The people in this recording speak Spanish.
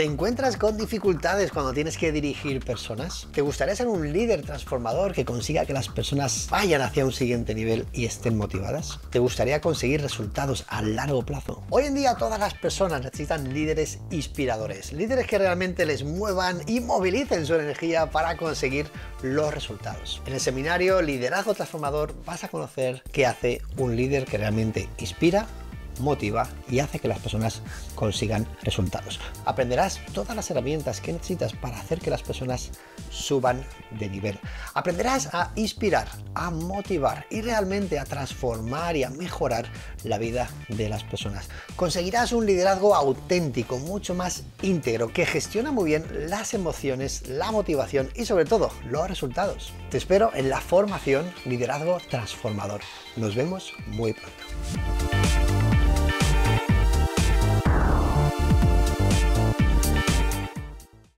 ¿Te encuentras con dificultades cuando tienes que dirigir personas? ¿Te gustaría ser un líder transformador que consiga que las personas vayan hacia un siguiente nivel y estén motivadas? ¿Te gustaría conseguir resultados a largo plazo? Hoy en día todas las personas necesitan líderes inspiradores, líderes que realmente les muevan y movilicen su energía para conseguir los resultados. En el seminario Liderazgo Transformador vas a conocer qué hace un líder que realmente inspira motiva y hace que las personas consigan resultados. Aprenderás todas las herramientas que necesitas para hacer que las personas suban de nivel. Aprenderás a inspirar, a motivar y realmente a transformar y a mejorar la vida de las personas. Conseguirás un liderazgo auténtico, mucho más íntegro, que gestiona muy bien las emociones, la motivación y sobre todo los resultados. Te espero en la formación Liderazgo Transformador. Nos vemos muy pronto.